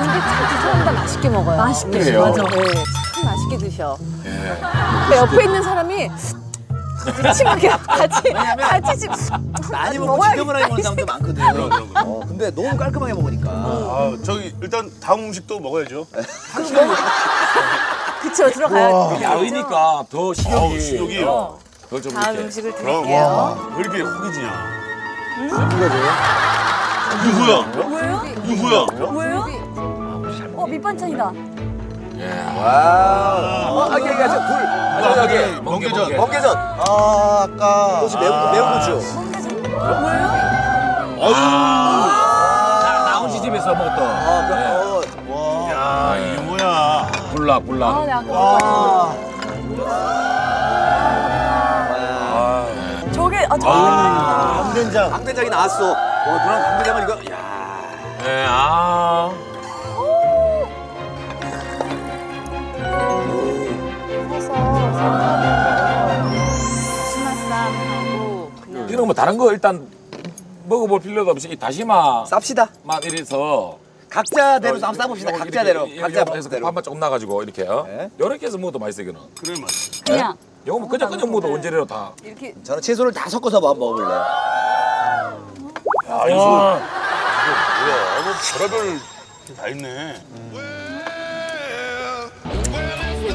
근데 참 사람다 맛있게 먹어요. 맛있게 네, 드셔. 맞아. 네, 참 맛있게 드셔. 근데 옆에 있는 사람이 침하게 같이 같이 지금 많이 먹고 먹어야겠다. 지저분하게 먹는 사람도 많거든. 어, 근데 너무 깔끔하게 먹으니까. 아, 저기 일단 다음 음식도 먹어야죠. 그쵸 들어가야 야외니까 더 아우, 식욕이 식욕이. 어, 더좀 다음 이렇게 음식을 그럼 드릴게요. 와, 왜 이렇게 허기지냐? 누구야? 뭐예요? 누구야? 뭐예요? 어 밑반찬이다. 와. 어, 여기, 여기, 저 굴. 아, 저 여기. 멍게전. 멍게전. 아, 아까. 혹시 매운, 매운 고추. 나, 나온 시집에서 먹었던 아, 그, 어, 야, 이게 뭐야? 불라 불라. 아, 네, 아까 와. 저게 아 저게 강된장. 강된장이 나왔어. 와, 누나 강된장을 이거, 야. 네, 아. 그냥 이런 뭐 다른 거 일단 먹어볼 필요도 없이 이 다시마만 쌉시다. 이래서 각자대로 한번 싸봅시다. 각자대로. 각자 각자 대로. 밥만 조금 나가지고 이렇게 어? 네. 이렇게 해서 먹어도 맛있어 이거는. 그래 맛있어. 그냥 이거 뭐 그냥 그냥 먹어도 언제래도 다. 이렇게 저는 채소를 다 섞어서 한번 먹어볼래요. 야, 이거 뭐야? 뭐 별의별 다 있네.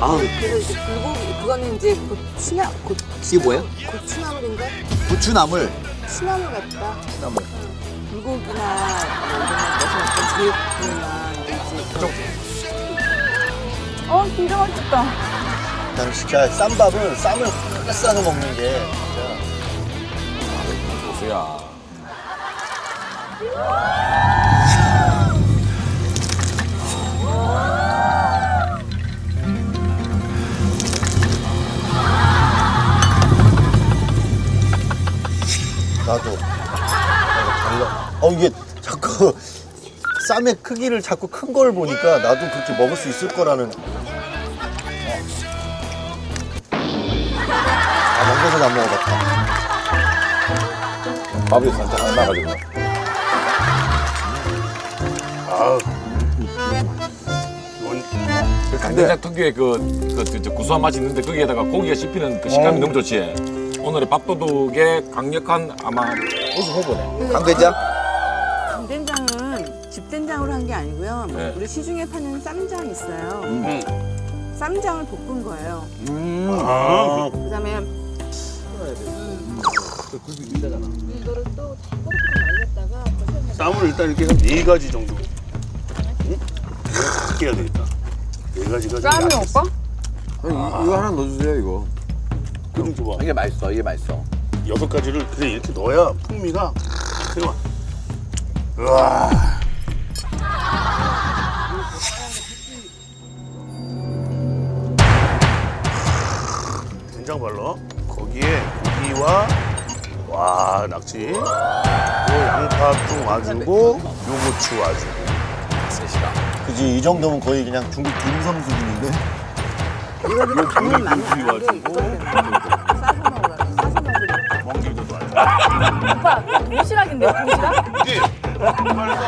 아, 그리고 이제 불고기 그거는 이제 고추나 고, 이게 뭐예요? 고추나물인가? 고추나물. 추나물 같다. 나물. 불고기나 뭐 약간 제육이나 이제 어 진짜 맛있다. 난 진짜 쌈밥을 쌈을 크게 싸서 먹는 게 고수야. 나도. 나도 달라. 어, 이게 자꾸 쌈의 크기를 자꾸 큰 걸 보니까 나도 그렇게 먹을 수 있을 거라는. 아, 멍게전 안 먹어봤다. 밥이 살짝 안 나가지고. 아, 그 간장장 특유의 그, 그, 그, 저 구수한 맛이 있는데 거기에다가 고기가 씹히는 그 식감이 너무 좋지. 오늘의 밥도둑의 강력한 아마 우수 후보네. 강된장? 간된장은 집된장으로 한 게 아니고요. 네. 우리 시중에 파는 쌈장 있어요. 음. 쌈장을 볶은 거예요. 아, 그다음에 쌈을 일단 이렇게 한네 가지 정도. 응? 크게 해야 되겠다. 네 가지가 좀 쌈이. 오빠? 이거 하나 넣어주세요 이거. 그럼 좋아. 이게 맛있어, 이게 맛있어. 여섯 가지를 그래 이렇게 넣어야 풍미가 들어와. 우와. 된장 발라. 거기에 고기와 와 낙지, 요 양파 좀 와주고 요 고추 와주고. 그지, 이 정도면 거의 그냥 중국 딤섬 수준인데. 요 당면 고기 와주 도시락인데요 도시락? 이게 말해서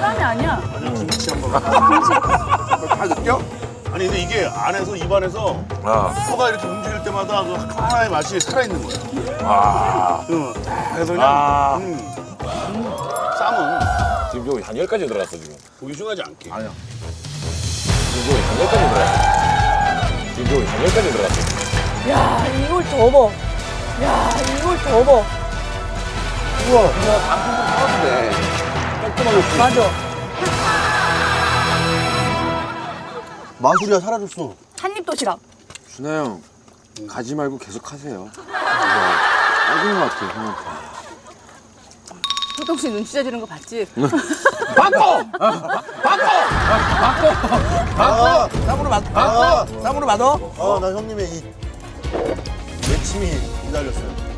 쌈이 아니야. 김치 한번. 다 느껴? 아니 근데 이게 안에서 입안에서 아, 혀가 이렇게 움직일 때마다 그 하나의 맛이 살아있는 거야. 아. 응. 그래서 그냥 아. 음. 쌈은 지금 여기 한 열가지 들어갔어 지금. 보기 흉하지 않게. 아니야. 지금 여기 한 열가지 들어갔어. 지금 여기 한 열가지 들어갔어. 야 이걸 접어. 야 이걸 접어. 네. 맞아. 마술이야 사라졌어. 한입 도시락. 준하 형 가지 말고 계속 하세요. 빠진 것 같아 형한테. 호동 씨 눈치 채지는 거 봤지? 아, 쌈으로 맛, 아, 쌈으로 맛어? 아, 나 형님의 이 외침이 기다렸어요.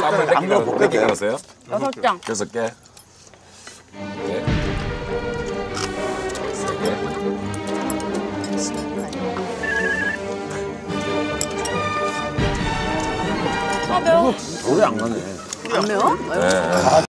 쌈을 몇 개, 몇개 들었어요? 여섯 장. 여섯 개. 네. 세 개. 아 매워. 오래 안 가네. 안 매워? 예, 예.